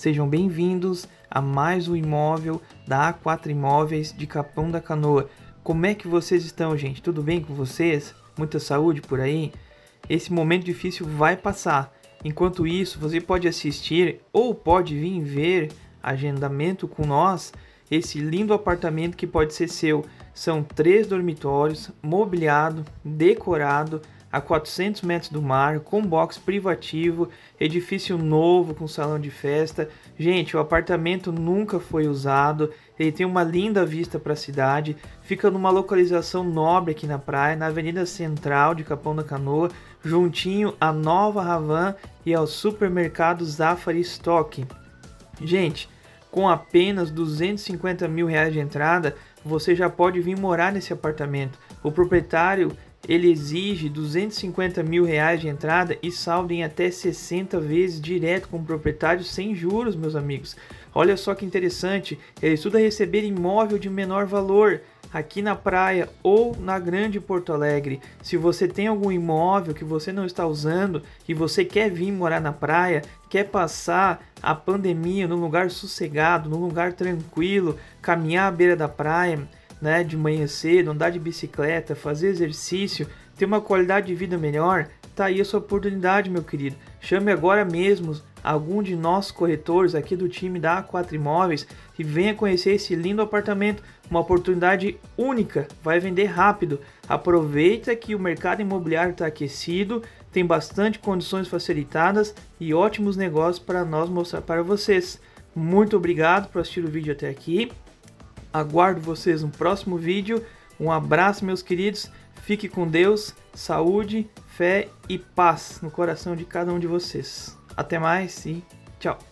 Sejam bem-vindos a mais um imóvel da A4 Imóveis de Capão da Canoa. Como é que vocês estão, gente? Tudo bem com vocês? Muita saúde por aí? Esse momento difícil vai passar. Enquanto isso, você pode assistir ou pode vir ver agendamento com nós esse lindo apartamento que pode ser seu. São três dormitórios, mobiliado, decorado, a 400 metros do mar, com box privativo, edifício novo com salão de festa. Gente, o apartamento nunca foi usado, ele tem uma linda vista para a cidade, fica numa localização nobre aqui na praia, na Avenida Central de Capão da Canoa, juntinho à Nova Ravan e ao supermercado Zafari Stock. Gente, com apenas 250 mil reais de entrada, você já pode vir morar nesse apartamento. O proprietário ele exige 250 mil reais de entrada e saldo em até 60 vezes direto com o proprietário sem juros, meus amigos. Olha só que interessante, ele estuda receber imóvel de menor valor aqui na praia ou na Grande Porto Alegre. Se você tem algum imóvel que você não está usando e você quer vir morar na praia, quer passar a pandemia num lugar sossegado, num lugar tranquilo, caminhar à beira da praia, né, de manhã cedo, andar de bicicleta, fazer exercício, ter uma qualidade de vida melhor, tá aí a sua oportunidade, meu querido. Chame agora mesmo algum de nossos corretores aqui do time da A4 Imóveis e venha conhecer esse lindo apartamento, uma oportunidade única, vai vender rápido. Aproveita que o mercado imobiliário está aquecido, tem bastante condições facilitadas e ótimos negócios para nós mostrar para vocês. Muito obrigado por assistir o vídeo até aqui. Aguardo vocês no próximo vídeo. Um abraço, meus queridos. Fique com Deus, saúde, fé e paz no coração de cada um de vocês. Até mais e tchau.